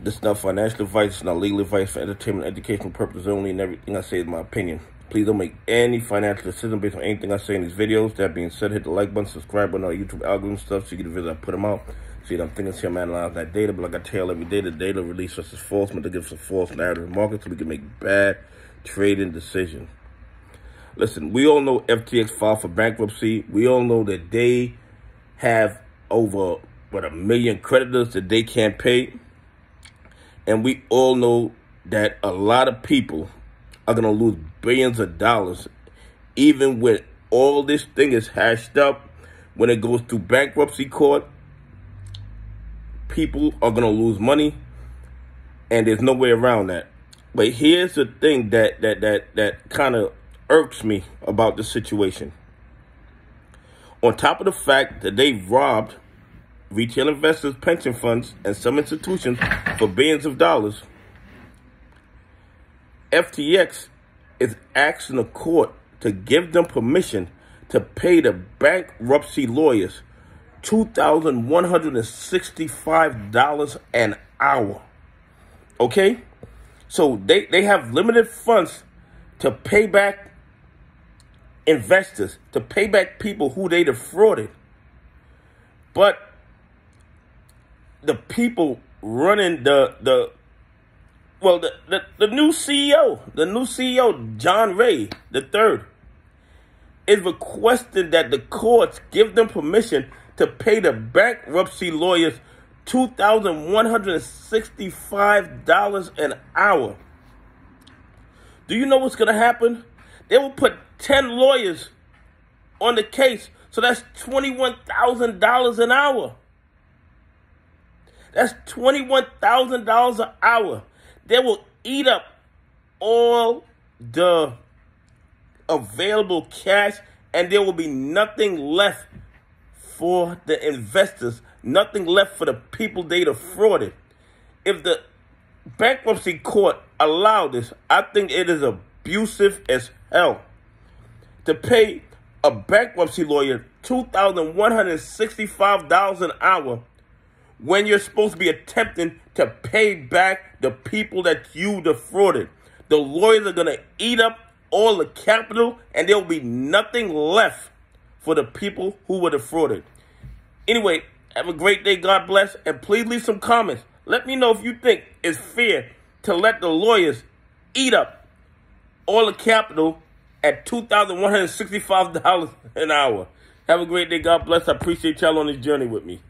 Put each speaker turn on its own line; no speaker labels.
This is not financial advice. It's not legal advice for entertainment educational purposes only, and everything I say is my opinion. Please don't make any financial decision based on anything I say in these videos. That being said, hit the like button, subscribe button, our YouTube algorithm stuff so you get the videos I put them out. See, I'm thinking, see, I'm analyzing that data, but like I tell every day, the data release us is false, meant to give us a false narrative market so we can make bad trading decisions. Listen, we all know FTX filed for bankruptcy. We all know that they have over, what, a million creditors that they can't pay. And we all know that a lot of people are going to lose billions of dollars, even when all this thing is hashed up. When it goes through bankruptcy court, people are going to lose money, and there's no way around that. But here's the thing that that that that kind of irks me about the situation. On top of the fact that they robbed retail investors, pension funds, and some institutions for billions of dollars, FTX is asking the court to give them permission to pay the bankruptcy lawyers $2,165 an hour. Okay? So they, they have limited funds to pay back investors, to pay back people who they defrauded. But the people running the the well the, the, the new CEO, the new CEO, John Ray the third, is requesting that the courts give them permission to pay the bankruptcy lawyers $2,165 an hour. Do you know what's going to happen? They will put 10 lawyers on the case, so that's $21,000 an hour. That's $21,000 an hour. They will eat up all the available cash, and there will be nothing left for the investors, nothing left for the people they defrauded. If the bankruptcy court allowed this, I think it is abusive as hell to pay a bankruptcy lawyer $2,165 an hour when you're supposed to be attempting to pay back the people that you defrauded. The lawyers are going to eat up all the capital and there will be nothing left for the people who were defrauded. Anyway, have a great day. God bless. And please leave some comments. Let me know if you think it's fair to let the lawyers eat up all the capital at $2,165 an hour. Have a great day. God bless. I appreciate y'all on this journey with me.